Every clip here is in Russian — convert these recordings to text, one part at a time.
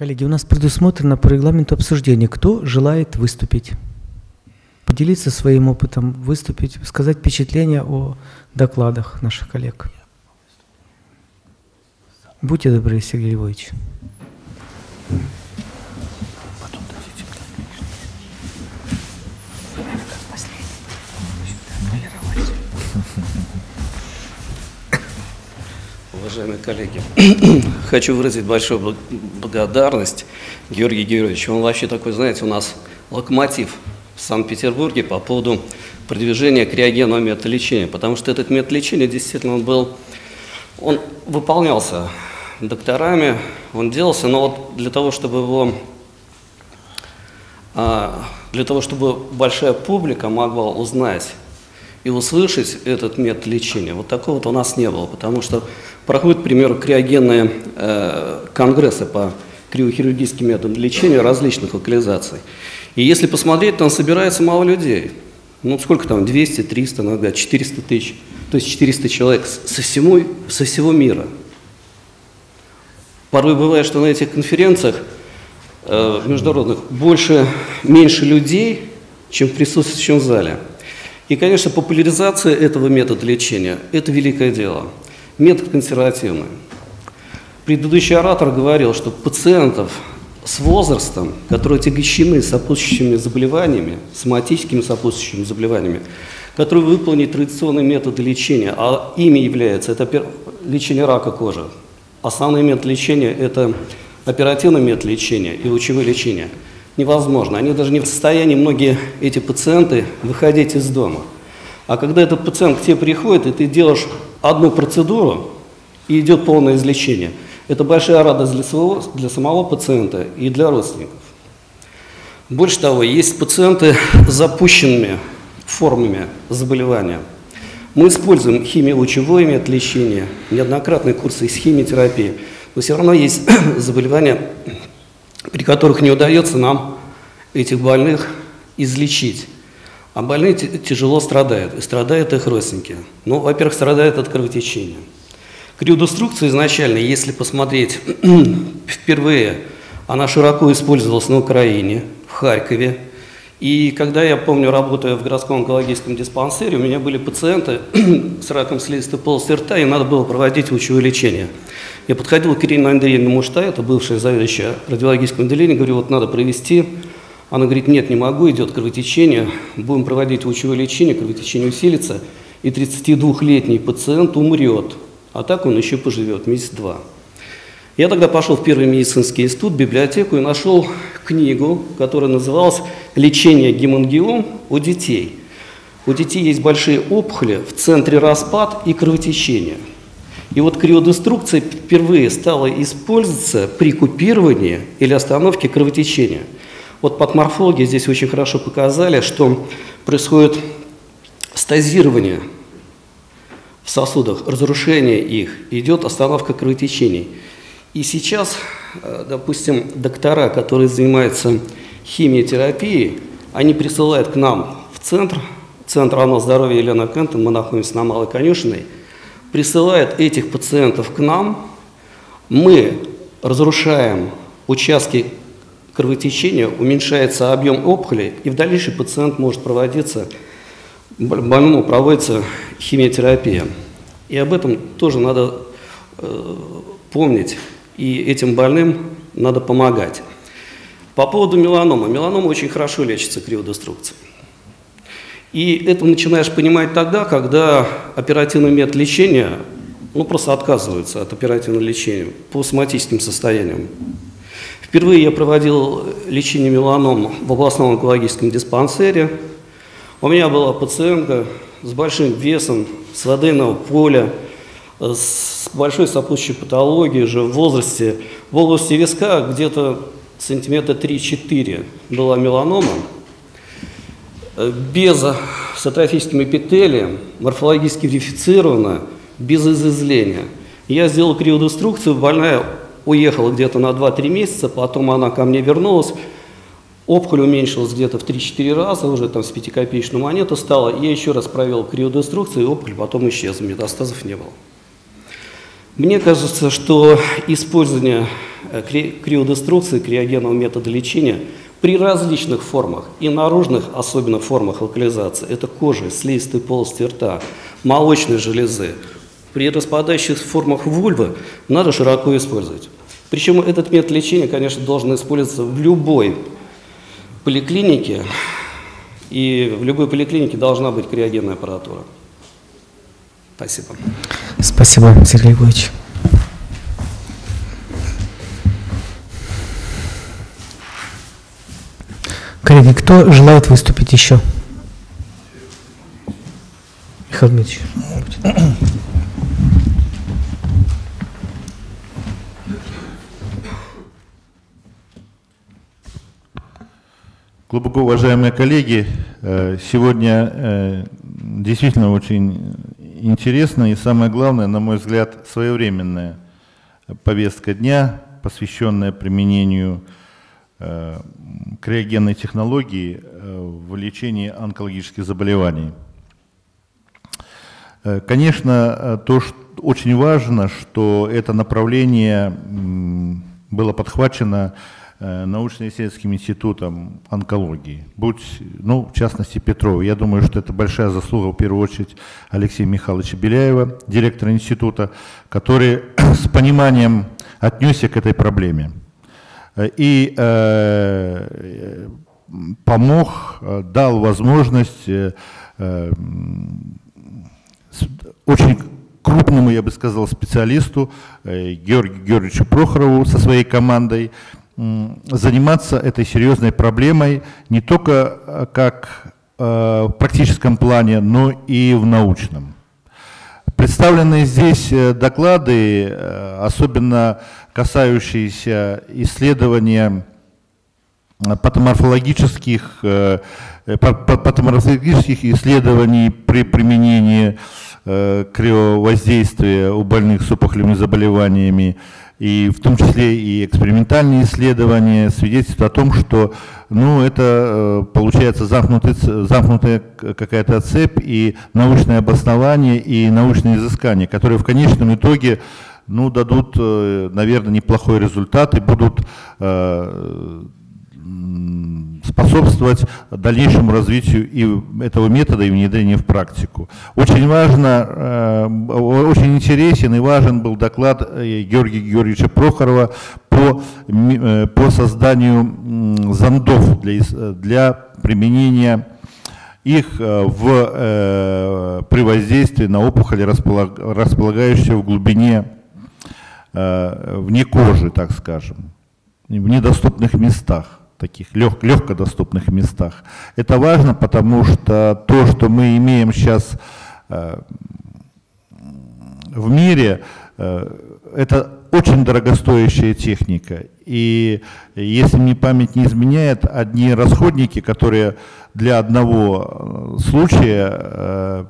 Коллеги, у нас предусмотрено по регламенту обсуждение. Кто желает выступить? Поделиться своим опытом, выступить, сказать впечатления о докладах наших коллег. Будьте добры, Сергей Львович. Уважаемые коллеги, хочу выразить большую благодарность Георгию Георгиевичу. Он вообще такой, знаете, у нас локомотив в Санкт-Петербурге по поводу продвижения криогенного метода лечения, потому что этот метод лечения действительно он был, он выполнялся докторами, он делался, но вот для того, чтобы его, а, для того, чтобы большая публика могла узнать и услышать этот метод лечения, вот такого вот у нас не было, потому что проходят, к примеру, криогенные э, конгрессы по криохирургическим методам лечения различных локализаций. И если посмотреть, там собирается мало людей. Ну, сколько там, 200, 300, иногда 400 тысяч. То есть 400 человек со всего, со всего мира. Порой бывает, что на этих конференциях э, международных больше, меньше людей, чем в присутствующем зале. И, конечно, популяризация этого метода лечения – это великое дело. Метод консервативный. Предыдущий оратор говорил, что пациентов с возрастом, которые отягощены сопутствующими заболеваниями, соматическими сопутствующими заболеваниями, которые выполнить традиционный метод лечения, а ими является это лечение рака кожи. Основной метод лечения – это оперативный метод лечения и лучевое лечение – невозможно. Они даже не в состоянии, многие эти пациенты, выходить из дома. А когда этот пациент к тебе приходит, и ты делаешь одну процедуру, и идет полное излечение, это большая радость для, своего, для самого пациента и для родственников. Больше того, есть пациенты с запущенными формами заболевания. Мы используем химиолучевой метод лечения, неоднократные курсы из химиотерапии, но все равно есть заболевания, при которых не удается нам этих больных излечить. А больные тяжело страдают, и страдают их родственники. Ну, во-первых, страдают от кровотечения. Криодеструкция изначально, если посмотреть, впервые она широко использовалась на Украине, в Харькове. И когда я помню, работая в городском онкологическом диспансере, у меня были пациенты с раком слизистой полости рта, и надо было проводить лучевое лечение. Я подходил к Ирине Андреевне Муштай, это бывшая заведующая радиологического отделения, говорю, вот надо провести. Она говорит, нет, не могу, идет кровотечение, будем проводить лучевое лечение, кровотечение усилится, и 32-летний пациент умрет, а так он еще поживет месяц-два. Я тогда пошел в первый медицинский институт, библиотеку и нашел книгу, которая называлась «Лечение гемангиом у детей». У детей есть большие опухоли, в центре распад и кровотечение – и вот криодеструкция впервые стала использоваться при купировании или остановке кровотечения. Вот патморфологи здесь очень хорошо показали, что происходит стазирование в сосудах, разрушение их, идет остановка кровотечений. И сейчас, э, допустим, доктора, которые занимаются химиотерапией, они присылают к нам в центр, центр ОНО здоровья Елена Кентон, мы находимся на Малой Конюшенной – присылает этих пациентов к нам, мы разрушаем участки кровотечения, уменьшается объем опухоли, и в дальнейшем пациент может проводиться, больному проводится химиотерапия. И об этом тоже надо э, помнить, и этим больным надо помогать. По поводу меланомы. Меланома очень хорошо лечится криодеструкцией. И это начинаешь понимать тогда, когда оперативный метод лечения, ну просто отказываются от оперативного лечения по соматическим состояниям. Впервые я проводил лечение меланом в областном онкологическом диспансере. У меня была пациентка с большим весом, с водойного поля, с большой сопутствующей патологией уже в возрасте, в области виска где-то сантиметра 3-4 была меланома без с атрофическим эпителием, морфологически верифицирована, без изъязвления. Я сделал криодеструкцию, больная уехала где-то на 2-3 месяца, потом она ко мне вернулась, опухоль уменьшилась где-то в 3-4 раза, уже там с 5-копеечную монету стала, я еще раз провел криодеструкцию, и опухоль потом исчезла, метастазов не было. Мне кажется, что использование э, криодеструкции, криогенного метода лечения при различных формах и наружных, особенно формах локализации, это кожи, слизистой полости рта, молочной железы, при распадающихся формах вульвы надо широко использовать. Причем этот метод лечения, конечно, должен использоваться в любой поликлинике, и в любой поликлинике должна быть криогенная аппаратура. Спасибо. Спасибо, Сергей Григорьевич. Коллеги, кто желает выступить еще? Михаил Дмитриевич. Глубоко уважаемые коллеги, э, сегодня э, действительно очень интересная и самое главное, на мой взгляд, своевременная повестка дня, посвященная применению криогенной технологии в лечении онкологических заболеваний. Конечно, то, что очень важно, что это направление было подхвачено Э, научно-исследовательским институтом онкологии, будь, ну, в частности, Петрова. Я думаю, что это большая заслуга, в первую очередь, Алексея Михайловича Беляева, директора института, который с пониманием отнесся к этой проблеме и э, помог, э, дал возможность э, очень крупному, я бы сказал, специалисту Георгию Георгиевичу Прохорову со своей командой заниматься этой серьезной проблемой не только как в практическом плане, но и в научном. Представленные здесь доклады, особенно касающиеся исследования патоморфологических, патоморфологических исследований при применении криовоздействия у больных с опухолевыми заболеваниями, и в том числе и экспериментальные исследования свидетельствуют о том, что ну, это э, получается замкнутый, замкнутая какая-то цепь и научное обоснование, и научные изыскания, которые в конечном итоге ну, дадут, э, наверное, неплохой результат и будут э, способствовать дальнейшему развитию и этого метода и внедрению в практику. Очень важно, э, очень интересен и важен был доклад Георгия Георгиевича Прохорова по, по созданию зондов для, для применения их в, при воздействии на опухоли, располагающие в глубине, вне кожи, так скажем, в недоступных местах таких лег, легкодоступных местах. Это важно, потому что то, что мы имеем сейчас э, в мире, э, это очень дорогостоящая техника. И если мне память не изменяет, одни расходники, которые для одного э, случая, э,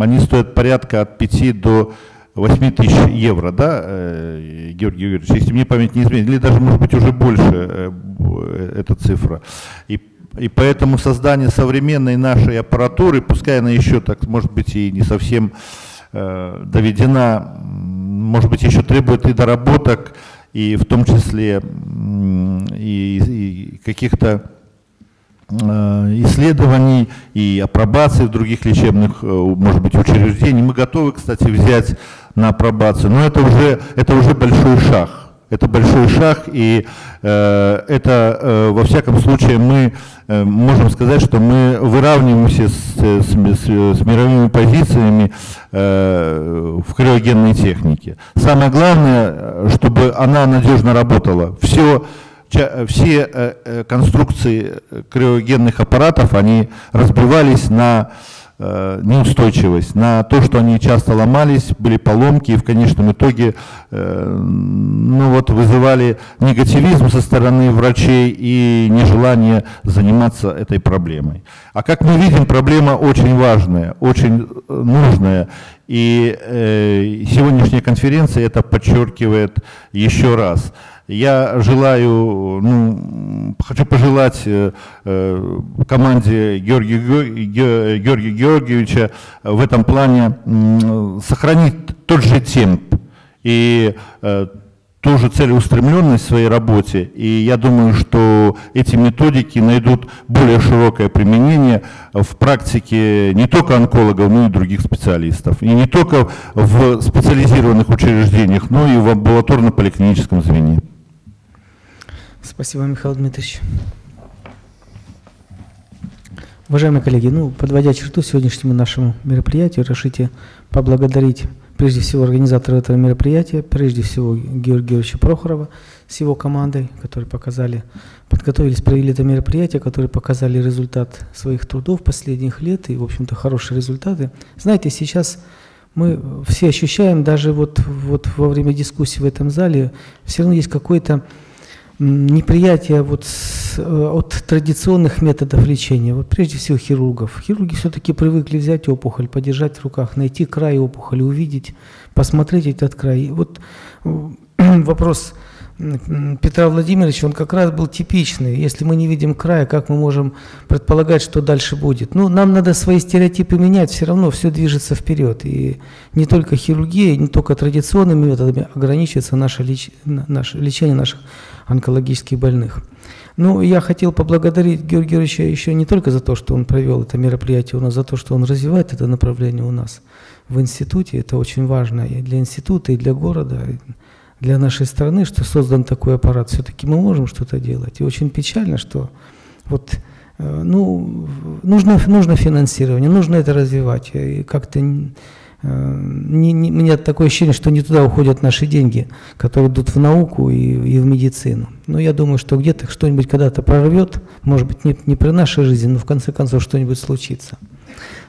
они стоят порядка от 5 до 8 тысяч евро, да, э, Георгий Георгиевич, если мне память не изменит, или даже, может быть, уже больше э, э, эта цифра. И, и поэтому создание современной нашей аппаратуры, пускай она еще, так, может быть, и не совсем э, доведена, может быть, еще требует и доработок, и в том числе и, и каких-то исследований и апробации в других лечебных, может быть, учреждений. Мы готовы, кстати, взять на апробацию, но это уже, это уже большой шаг. Это большой шаг, и э, это, э, во всяком случае, мы э, можем сказать, что мы выравниваемся с, с, с, с мировыми позициями э, в криогенной технике. Самое главное, чтобы она надежно работала. Все все э, э, конструкции криогенных аппаратов, они разбивались на неустойчивость, на то, что они часто ломались, были поломки и в конечном итоге ну вот, вызывали негативизм со стороны врачей и нежелание заниматься этой проблемой. А как мы видим, проблема очень важная, очень нужная. И э, сегодняшняя конференция это подчеркивает еще раз. Я желаю, ну, хочу пожелать э, э, команде Георгия, Георгия Георгиевича в этом плане сохранить тот же темп, и э, тоже целеустремленность в своей работе. И я думаю, что эти методики найдут более широкое применение в практике не только онкологов, но и других специалистов. И не только в специализированных учреждениях, но и в амбулаторно-поликлиническом звене. Спасибо, Михаил Дмитриевич. Уважаемые коллеги, ну, подводя черту сегодняшнему нашему мероприятию, разрешите поблагодарить прежде всего организатора этого мероприятия, прежде всего Георгия Георгиевича Прохорова с его командой, которые показали, подготовились, провели это мероприятие, которые показали результат своих трудов последних лет и, в общем-то, хорошие результаты. Знаете, сейчас мы все ощущаем, даже вот, вот во время дискуссии в этом зале, все равно есть какой-то неприятие вот с, э, от традиционных методов лечения, вот прежде всего хирургов. Хирурги все-таки привыкли взять опухоль, подержать в руках, найти край опухоли, увидеть, посмотреть этот край. Вот вопрос Петра Владимировича, он как раз был типичный. Если мы не видим края, как мы можем предполагать, что дальше будет? Ну, нам надо свои стереотипы менять, все равно все движется вперед. И не только хирургия, не только традиционными методами ограничивается наше, леч... наше лечение наших онкологических больных. Ну, я хотел поблагодарить Георгия Георгиевича еще не только за то, что он провел это мероприятие у нас, за то, что он развивает это направление у нас в институте. Это очень важно и для института, и для города, для нашей страны, что создан такой аппарат. Все-таки мы можем что-то делать. И очень печально, что вот э, ну, нужно, нужно финансирование, нужно это развивать. И как-то Э, не, не, у меня такое ощущение, что не туда уходят наши деньги, которые идут в науку и, и в медицину. Но я думаю, что где-то что-нибудь когда-то прорвет, может быть, не, не при нашей жизни, но в конце концов что-нибудь случится.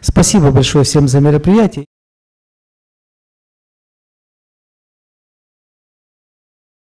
Спасибо большое всем за мероприятие.